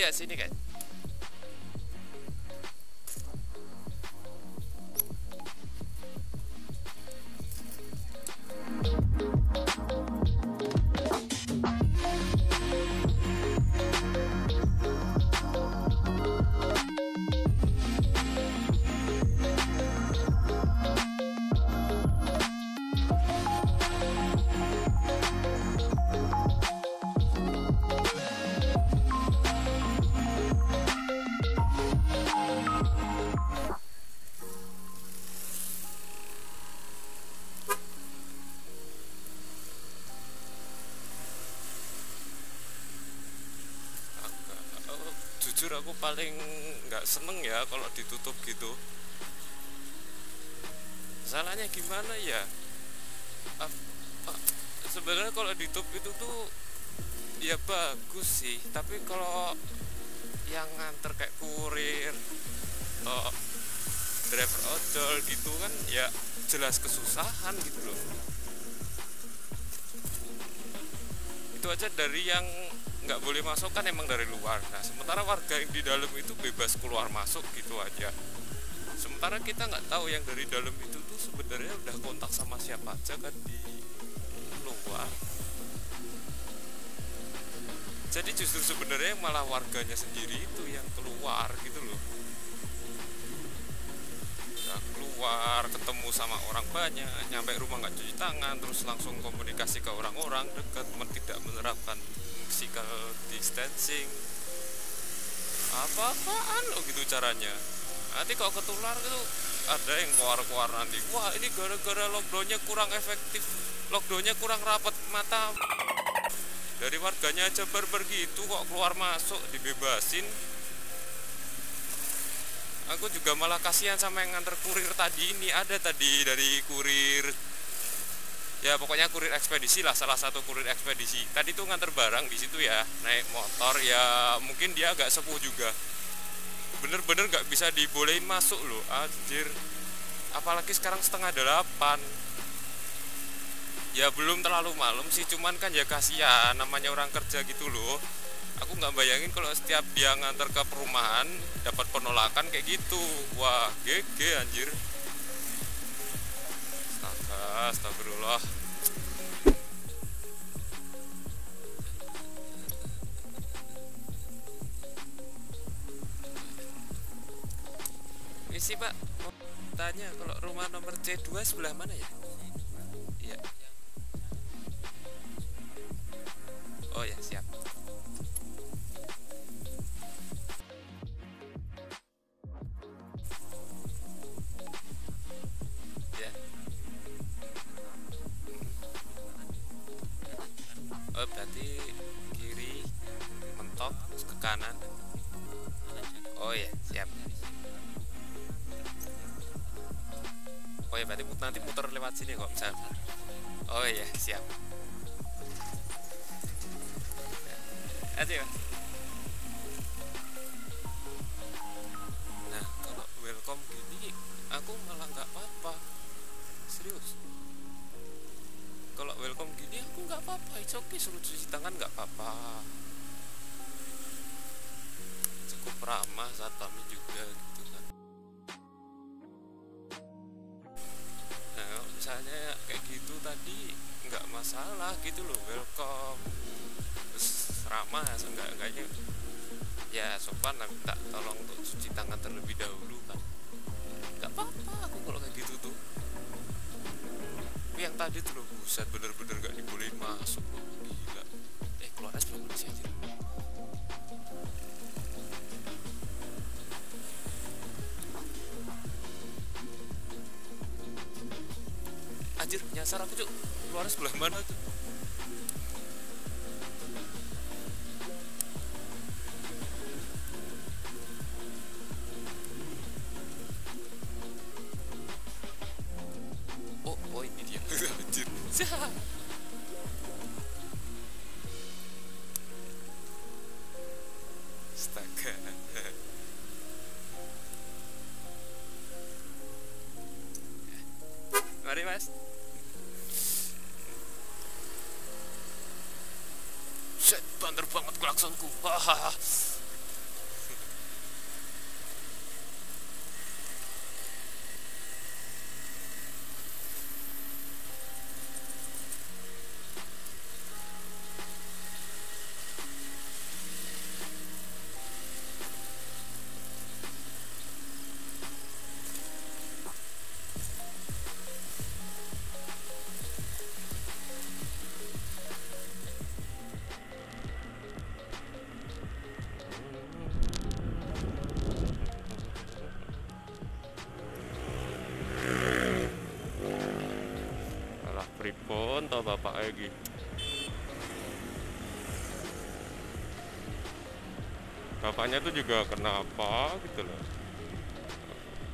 iya sini kan nggak seneng ya kalau ditutup gitu. Salahnya gimana ya? Sebenarnya kalau ditutup itu tuh ya bagus sih. Tapi kalau yang nganter kayak kurir atau driver ojol gitu kan ya jelas kesusahan gitu loh aja dari yang nggak boleh masuk kan emang dari luar. Nah sementara warga yang di dalam itu bebas keluar masuk gitu aja. Sementara kita nggak tahu yang dari dalam itu tuh sebenarnya udah kontak sama siapa aja kan di luar. Jadi justru sebenarnya malah warganya sendiri itu yang keluar gitu loh keluar ketemu sama orang banyak nyampe rumah nggak cuci tangan terus langsung komunikasi ke orang-orang dekat tidak menerapkan physical distancing. Apa-apaan loh gitu caranya? Nanti kalau ketular itu ada yang keluar-keluar nanti wah ini gara-gara lockdownnya kurang efektif lockdownnya kurang rapat mata. Dari warganya aja barbar gitu kok keluar masuk dibebasin aku juga malah kasihan sama yang nganter kurir tadi ini. Ada tadi dari kurir ya pokoknya kurir ekspedisi lah salah satu kurir ekspedisi. Tadi tuh nganter barang di situ ya naik motor ya mungkin dia agak sepuh juga. Bener-bener nggak bisa dibolehin masuk loh anjir. Apalagi sekarang setengah delapan. Ya belum terlalu malam sih cuman kan ya kasihan namanya orang kerja gitu loh aku nggak bayangin kalau setiap dia nganter ke perumahan dapat penolakan kayak gitu wah GG anjir astaga astagfirullah Misi pak mau tanya kalau rumah nomor C2 sebelah mana ya? Iya. Ya berarti nanti muter lewat sini kok bisa. Oh iya siap. Aja ya. Nah kalau welcome gini aku malah nggak apa-apa. Serius. Kalau welcome gini aku nggak apa-apa. It's okay suruh cuci tangan nggak apa-apa. Cukup ramah kami juga gitu misalnya kayak gitu tadi nggak masalah gitu loh, welcome. Terus ramah seenggak-enggaknya ya sopan lah minta tolong untuk cuci tangan terlebih dahulu kan. Nggak apa-apa aku kalau kayak gitu tuh. Yang tadi tuh loh, buset bener-bener nggak dibolehin masuk Anjir, nyasar aku cuk. Keluarnya sebelah mana tuh? Oh, oh ini dia. 真古，哈哈哈。To bapak lagi bapaknya tuh juga kenapa gitu loh.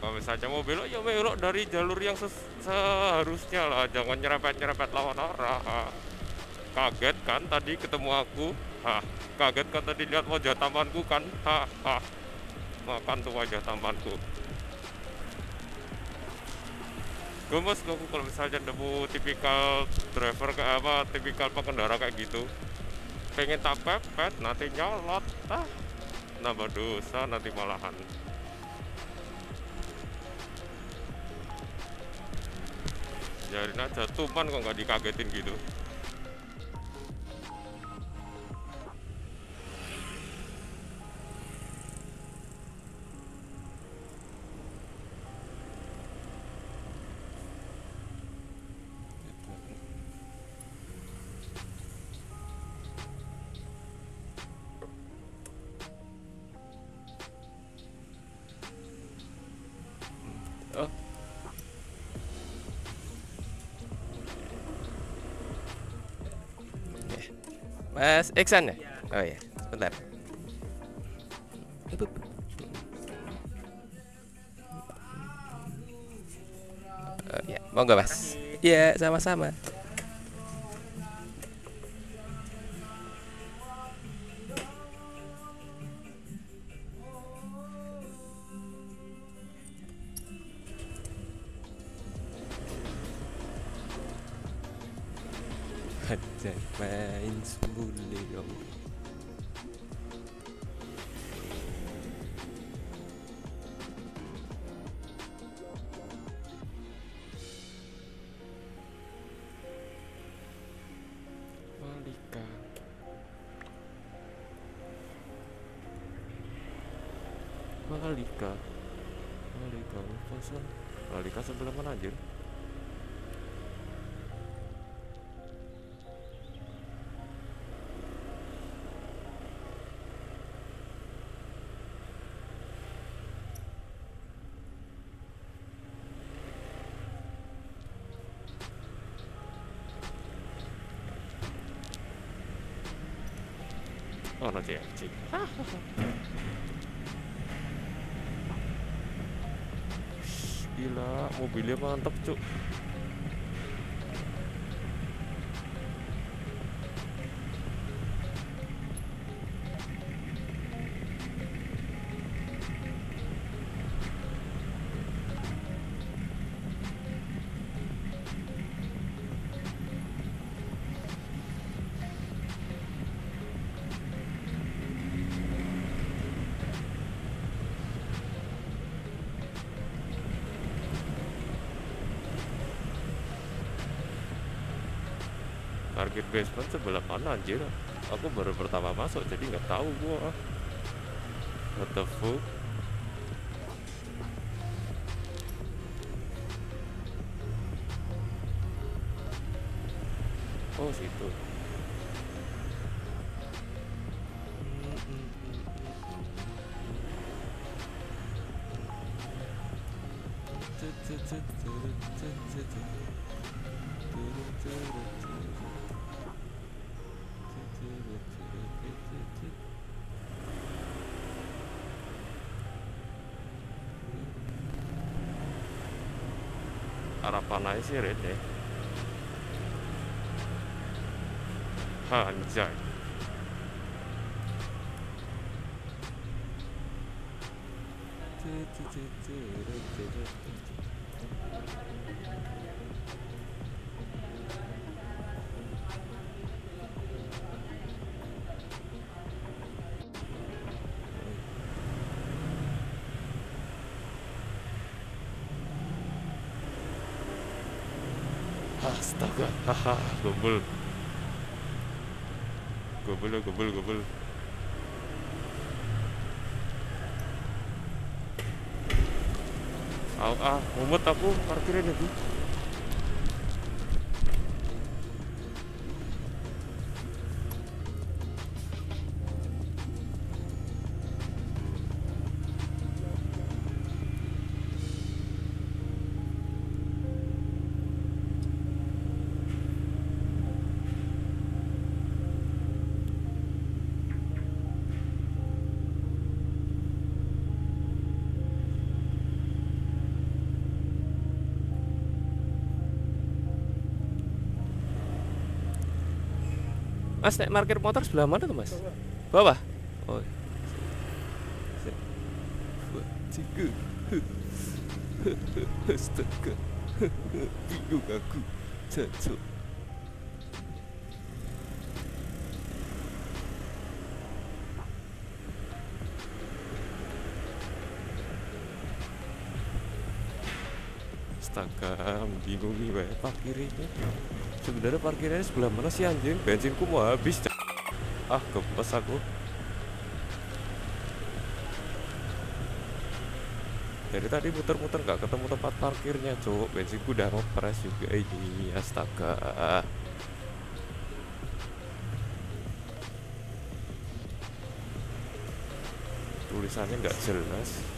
Kalau misalnya mau belok ya belok dari jalur yang seharusnya lah. Jangan nyerempet-nyerempet lawan arah kaget kan tadi ketemu aku? Hah, kaget kan tadi lihat wajah tamanku kan? Hah, makan tuh wajah tamanku gemes aku kalau misalnya nemu tipikal driver ke apa tipikal pengendara kayak gitu pengen tak pepet nanti nyolot ah nambah dosa nanti malahan. Jadi aja tuman kok nggak dikagetin gitu Mas Iksan ya? Oh iya, sebentar. Oh iya, monggo Mas. Iya, sama-sama. Malika Malika Malika Malika sebelah mana anjir? Oh no CFC Gila mobilnya mantep cuk target basement sebelah mana anjir. Aku baru pertama masuk jadi nggak tahu gua. What the fuck? Oh situ kanaliseren hè. Ha, niet zijn. Do, do, do, do, do, do, do. Astaga. Haha gobel. Gobel ya gobel gobel. Ah ah mumet aku parkirin lagi Mas, nek parkir motor sebelah mana tuh, Mas? Bawah. Oh. Astaga. Bingung aku. Cacok. Astaga, bingung nih, wae parkirnya. Sebenarnya parkirnya sebelah mana sih anjing? Bensinku mau habis. Ah, kepes aku. Dari tadi muter-muter nggak ketemu tempat parkirnya, cowok. Bensinku udah ngepres juga ini. Astaga. Tulisannya nggak jelas.